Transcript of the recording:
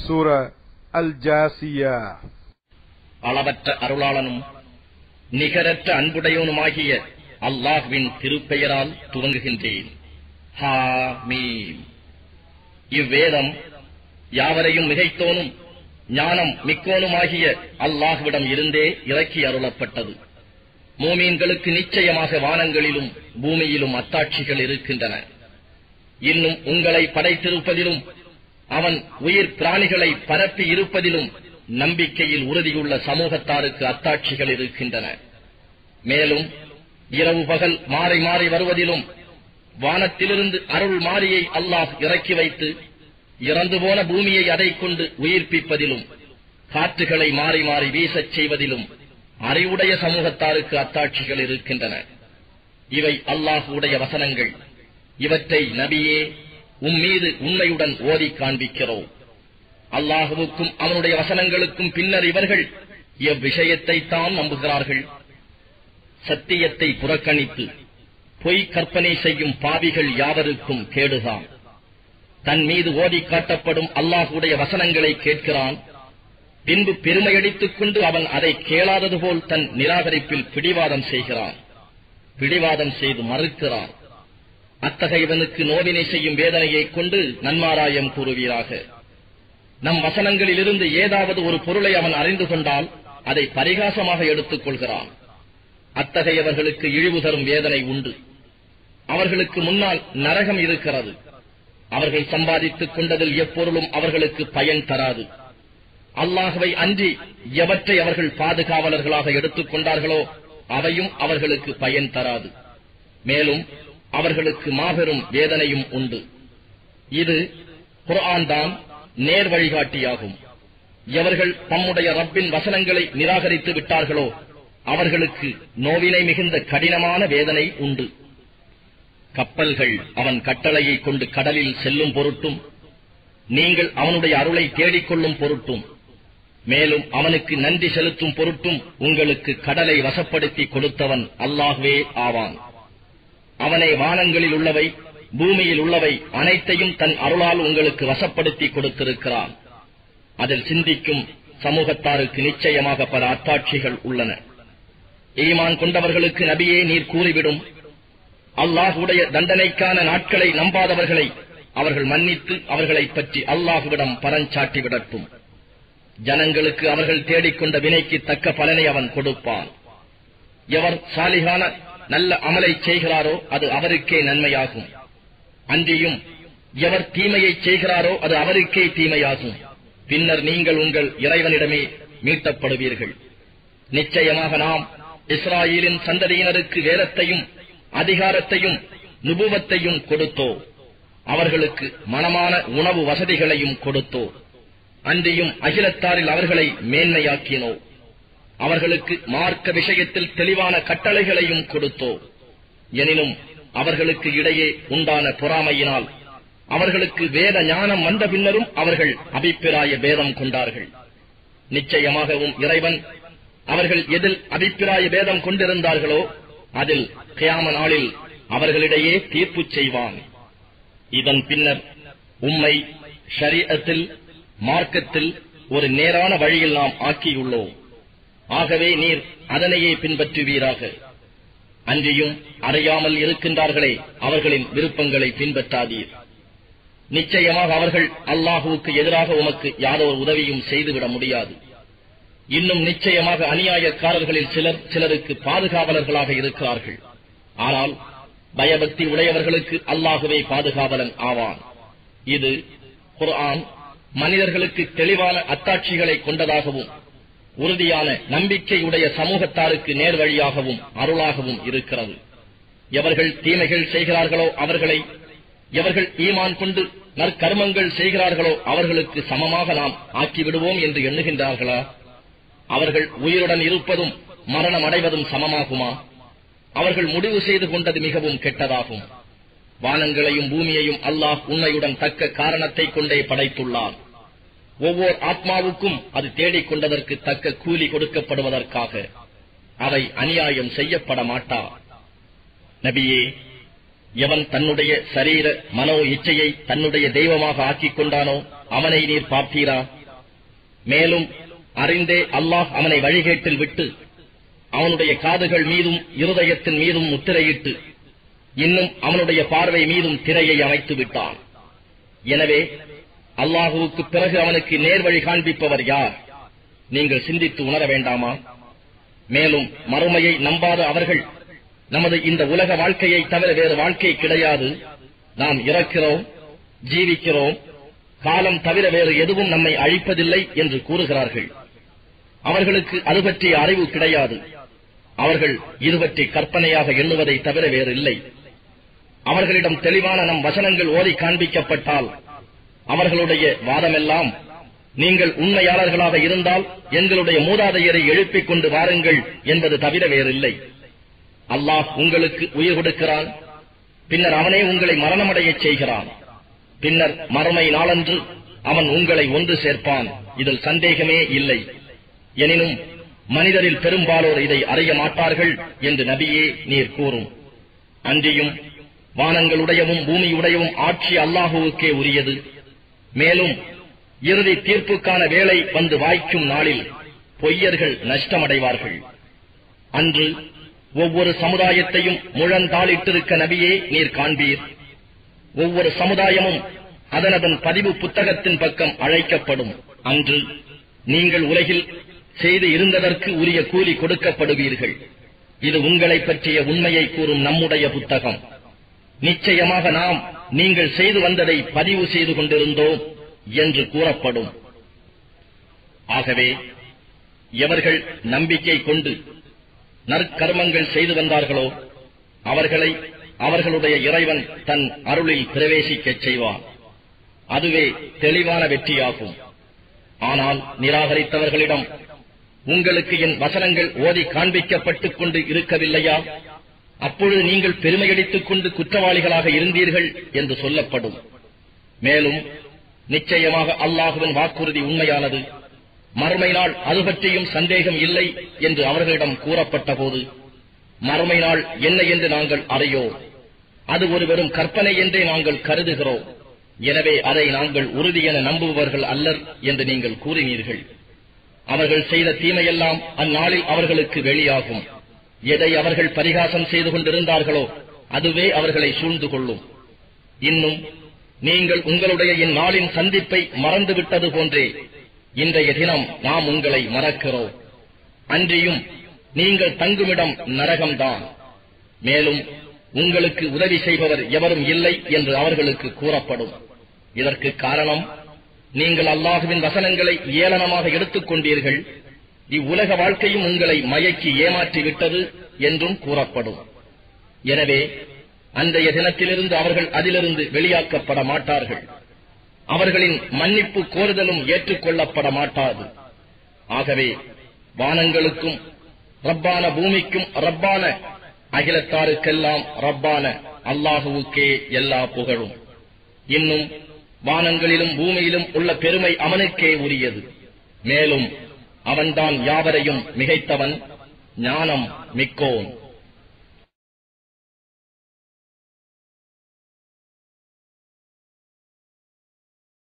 சூர அல் ஜாசியா அளவற்ற அருளாளனும் நிகரற்ற அன்புடையவனுமாகிய அல்லாஹ்வின் திருப்பெயரால் துவங்குகின்றேன். ஹா இவ்வேதம் யாவரையும் மிகைத்தோனும் ஞானம் மிக்கோனுமாகிய அல்லாஹ்விடம் இருந்தே இறக்கி அருளப்பட்டது. மூமீன்களுக்கு நிச்சயமாக வானங்களிலும் பூமியிலும் அத்தாட்சிகள் இருக்கின்றன. இன்னும் உங்களை படைத்திருப்பதிலும் அவன் உயிர் பிராணிகளை பரப்பி இருப்பதிலும் நம்பிக்கையில் உறுதியுள்ள சமூகத்தாருக்கு அத்தாட்சிகள் இருக்கின்றன. மேலும் இரவு பகல் மாறி மாறி வருவதிலும் வானத்திலிருந்து அருள் மாறியை அல்லாஹ் இறக்கி வைத்து இறந்து போன பூமியை அதை கொண்டு உயிர்ப்பிப்பதிலும் காற்றுகளை மாறி மாறி வீசச் செய்வதிலும் அறிவுடைய சமூகத்தாருக்கு அத்தாட்சிகள் இருக்கின்றன. இவை அல்லாஹுடைய வசனங்கள். இவற்றை நபியே உம்மீது உண்மையுடன் ஓதி காண்பிக்கிறோம். அல்லாஹுவுக்கும் அவனுடைய வசனங்களுக்கும் பின்னர் இவர்கள் எவ்விஷயத்தை தான் நம்புகிறார்கள்? சத்தியத்தை புறக்கணித்து பொய் கற்பனை செய்யும் பாவிகள் யாவருக்கும் கேடுதான். தன் மீது ஓதி காட்டப்படும் அல்லாஹுடைய வசனங்களை கேட்கிறான். பின்பு பெருமையடித்துக் கொண்டு அவன் அதை கேளாதது போல் தன் நிராகரிப்பில் பிடிவாதம் செய்கிறான். பிடிவாதம் செய்து மறுக்கிறான். அத்தகையவனுக்கு நோவினை செய்யும் வேதனையைக் கொண்டு நன்மாராயம் கூறுவீராக. நம் வசனங்களிலிருந்து ஏதாவது ஒரு பொருளை அவன் அறிந்து கொண்டால் அதை பரிகாசமாக எடுத்துக் கொள்கிறான். அத்தகையவர்களுக்கு இழிவு தரும் வேதனை உண்டு. அவர்களுக்கு முன்னால் நரகம் இருக்கிறது. அவர்கள் சம்பாதித்துக் கொண்டதில் எப்பொருளும் அவர்களுக்கு பயன் தராது. அல்லாஹவை அன்றி எவற்றை அவர்கள் பாதுகாவலர்களாக எடுத்துக் கொண்டார்களோ அவையும் அவர்களுக்கு பயன் தராது. மேலும் அவர்களுக்கு மாபெரும் வேதனையும் உண்டு. இது குர்ஆன் தான் நேர் வழிகாட்டியாகும். எவர்கள் தம்முடைய ரப்பின் வசனங்களை நிராகரித்து விட்டார்களோ அவர்களுக்கு நோவினை மிகுந்த கடினமான வேதனை உண்டு. கப்பல்கள் அவன் கட்டளையை கொண்டு கடலில் செல்லும் பொருட்டும் நீங்கள் அவனுடைய அருளை தேடிக்கொள்ளும் பொருட்டும் மேலும் அவனுக்கு நன்றி செலுத்தும் பொருட்டும் உங்களுக்கு கடலை வசப்படுத்தி கொடுத்தவன் அல்லாஹ்வே ஆவான். அவனை வானங்களில் உள்ளவை பூமியில் உள்ளவை அனைத்தையும் தன் அருளால் உங்களுக்கு வசப்படுத்தி கொடுத்திருக்கிறான். அதில் சிந்திக்கும் சமூகத்தாருக்கு நிச்சயமாக பல அத்தாட்சிகள் உள்ளன. ஈமான் கொண்டவர்களுக்கு நபியே நீர் கூறிவிடும் அல்லாஹுடைய தண்டனைக்கான நாட்களை நம்பாதவர்களை அவர்கள் மன்னித்து அவர்களை பற்றி அல்லாஹுவிடம் பரஞ்சாட்டி விடட்டும் ஜனங்களுக்கு அவர்கள் தேடிக்கொண்ட வினைக்கு தக்க பலனை அவன் கொடுப்பான். எவர் சாலிகான நல்ல அமலை செய்கிறாரோ அது அவருக்கே நன்மையாகும். அன்றியும் எவர் தீமையை செய்கிறாரோ அது அவருக்கே தீமையாகும். பின்னர் நீங்கள் உங்கள் இறைவனிடமே மீட்டப்படுவீர்கள். நிச்சயமாக நாம் இஸ்ராயலின் சந்ததியினருக்கு வேலத்தையும் அதிகாரத்தையும் நுபுவத்தையும் கொடுத்தோ. அவர்களுக்கு மனமான உணவு வசதிகளையும் கொடுத்தோ. அன்றியும் அகிலத்தாரில் அவர்களை மேன்மையாக்கினோ. அவர்களுக்கு மார்க்க விஷயத்தில் தெளிவான கட்டளைகளையும் கொடுத்தோ. எனினும் அவர்களுக்கு இடையே உண்டான பொறாமையினால் அவர்களுக்கு வேத ஞானம் வந்த பின்னரும் அவர்கள் அபிப்பிராய பேதம் கொண்டார்கள். நிச்சயமாகவும் இறைவன் அவர்கள் எதில் அபிப்பிராய பேதம் கொண்டிருந்தார்களோ அதில் கியாம நாளில் அவர்களிடையே தீர்ப்பு செய்வான். இதன் பின்னர் உம்மை ஷரீஅத்தில் மார்க்கத்தில் ஒரு நேரான வழியில் நாம் ஆக்கியுள்ளோம். ஆகவே நீர் அதனையே பின்பற்றுவீராக. அன்றியும் அறியாமல் இருக்கின்றார்களே அவர்களின் விருப்பங்களை பின்பற்றாதீர். நிச்சயமாக அவர்கள் அல்லாஹுவுக்கு எதிராக உமக்கு யாதொரு உதவியும் செய்துவிட முடியாது. இன்னும் நிச்சயமாக அநியாயக்காரர்களில் சிலர் சிலருக்கு பாதுகாவலர்களாக இருக்கிறார்கள். ஆனால் பயபக்தி உடையவர்களுக்கு அல்லாஹுவே பாதுகாவலன் ஆவான். இது குர்ஆன் மனிதர்களுக்கு தெளிவான அத்தாட்சிகளை கொண்டதாகவும் உறுதியான நம்பிக்கையுடைய சமூகத்தாருக்கு நேர்வழியாகவும் அருளாகவும் இருக்கிறது. எவர்கள் தீமைகள் செய்கிறார்களோ அவர்களை எவர்கள் ஈமான் கொண்டு நற்கர்மங்கள் செய்கிறார்களோ அவர்களுக்கு சமமாக நாம் ஆக்கிவிடுவோம் என்று எண்ணுகின்றார்களா? அவர்கள் உயிருடன் இருப்பதும் மரணம் அடைவதும் சமமாகுமா? அவர்கள் முடிவு செய்து கொண்டது மிகவும் கெட்டதாகும். வானங்களையும் பூமியையும் அல்லாஹ் உண்மையுடன் தக்க காரணத்தை கொண்டே படைத்துள்ளான். ஒவ்வொரு ஆத்மாவுக்கும் அது தேடிக்கொண்டதற்கு தக்க கூலி கொடுக்கப்படுவதற்காக அவை அநியாயம் செய்யப்பட மாட்டா நபியே எவன் தன்னுடைய சரீர மனோ இச்சையை தன்னுடைய தெய்வமாக ஆக்கிக் கொண்டானோ அவனை நீர் பார்த்தீரா? மேலும் அறிந்தே அல்லாஹ் அவனை வழிகேட்டில் விட்டு அவனுடைய காதுகள் மீதும் இருதயத்தின் மீதும் முத்திரையிட்டு இன்னும் அவனுடைய பார்வை மீதும் திரையை அமைத்து விட்டான் எனவே அல்லாஹுவுக்கு பிறகு அவனுக்கு நேர்வழி காண்பிப்பவர் யார்? நீங்கள் சிந்தித்து உணர வேண்டாமா? மேலும் மறுமையை நம்பாத அவர்கள் நமது இந்த உலக வாழ்க்கையை தவிர வேறு வாழ்க்கை கிடையாது. நாம் இறக்கிறோம் ஜீவிக்கிறோம் காலம் தவிர வேறு எதுவும் நம்மை அழிப்பதில்லை என்று கூறுகிறார்கள். அவர்களுக்கு அது பற்றிய அறிவு கிடையாது. அவர்கள் இது பற்றி கற்பனையாக எண்ணுவதை தவிர வேறு இல்லை அவர்களிடம் தெளிவான நம் வசனங்கள் ஓதி காண்பிக்கப்பட்டால் அவர்களுடைய வாதமெல்லாம் நீங்கள் உண்மையாளர்களாக இருந்தால் எங்களுடைய மூதாதையரை எழுப்பிக் கொண்டு வாருங்கள் என்பது தவிர வேறில்லை. அல்லாஹ் உங்களுக்கு உயிர் கொடுக்கிறான் பின்னர் அவனே உங்களை மரணமடையச் செய்கிறான். பின்னர் மறுமை நாளன்று அவன் உங்களை ஒன்று சேர்ப்பான். இதில் சந்தேகமே இல்லை. எனினும் மனிதரில் பெரும்பாலோர் இதை அறிய மாட்டார்கள் என்று நபியே நீர் கூறும். அன்றியும் வானங்களுடையவும் பூமியுடையவும் ஆட்சி அல்லாஹுவுக்கே உரியது. மேலும் இறுதி தீர்ப்புக்கான வேலை வந்து வாய்க்கும் நாளில் பொய்யர்கள் நஷ்டமடைவார்கள். அன்று ஒவ்வொரு சமுதாயத்தையும் முழந்தாளிட்டிருக்க நபியே நீர் காண்பீர். ஒவ்வொரு சமுதாயமும் அதனதன் பதிவு புத்தகத்தின் பக்கம் அழைக்கப்படும். அன்று நீங்கள் உலகில் செய்து இருந்ததற்கு உரிய கூலி கொடுக்கப்படுவீர்கள். இது உங்களை பற்றிய உண்மையை கூறும் நம்முடைய புத்தகம். நிச்சயமாக நாம் நீங்கள் செய்து வந்ததை பதிவு செய்து கொண்டிருந்தோம் என்று கூறப்படும். ஆகவே எவர்கள் நம்பிக்கை கொண்டு நற்கர்மங்கள் செய்து வந்தார்களோ அவர்களை அவர்களுடைய இறைவன் தன் அருளில் பிரவேசிக்கச் செய்வான். அதுவே தெளிவான வெற்றியாகும். ஆனால் நிராகரித்தவர்களிடம் உங்களுக்கு என் வசனங்கள் ஓதி காண்பிக்கப்பட்டுக் கொண்டு இருக்கவில்லையா? அப்பொழுது நீங்கள் பெருமையடித்துக் கொண்டு குற்றவாளிகளாக இருந்தீர்கள் என்று சொல்லப்படும். மேலும் நிச்சயமாக அல்லாஹுவின் வாக்குறுதி உண்மையானது. மறுமை நாள் அது பற்றியும் சந்தேகம் இல்லை என்று அவர்களிடம் கூறப்பட்ட போது மறுமை நாள் என்ன என்று நாங்கள் அறியோம். அது ஒரு வெறும் கற்பனை என்றே நாங்கள் கருதுகிறோம். எனவே அதை நாங்கள் உறுதி என நம்புபவர்கள் அல்லர் என்று நீங்கள் கூறினீர்கள். அவர்கள் செய்த தீமையெல்லாம் அந்நாளில் அவர்களுக்கு வெளியாகும். எதை அவர்கள் பரிகாசம் செய்து கொண்டிருந்தார்களோ அதுவே அவர்களை சூழ்ந்து கொள்ளும். இன்னும் நீங்கள் உங்களுடைய இந்நாளின் சந்திப்பை மறந்துவிட்டது போன்றே இன்றைய தினம் நாம் உங்களை மறக்கிறோம். அன்றியும் நீங்கள் தங்குமிடம் நரகம்தான். மேலும் உங்களுக்கு உதவி செய்பவர் எவரும் இல்லை என்று அவர்களுக்கு கூறப்படும். இதற்கு காரணம் நீங்கள் அல்லாஹுவின் வசனங்களை ஏளனமாக எடுத்துக் கொண்டீர்கள் இவ்வுலக வாழ்க்கையும் உங்களை மயக்கி ஏமாற்றிவிட்டது என்றும் கூறப்படும். எனவே அன்றைய தினத்திலிருந்து அவர்கள் அதிலிருந்து வெளியாக்கப்பட மாட்டார்கள். அவர்களின் மன்னிப்பு கோருதலும் ஏற்றுக்கொள்ளப்பட மாட்டாது. ஆகவே வானங்களுக்கும் ரப்பான பூமிக்கும் ரப்பான அகிலத்தாருக்கெல்லாம் ரப்பான அல்லாஹுவுக்கே எல்லா புகழும். இன்னும் வானங்களிலும் பூமியிலும் உள்ள பெருமை அவனுக்கே உரியது. மேலும் அவன்தான் யாவரையும் மிகைத்தவன் ஞானம் மிக்கோன்.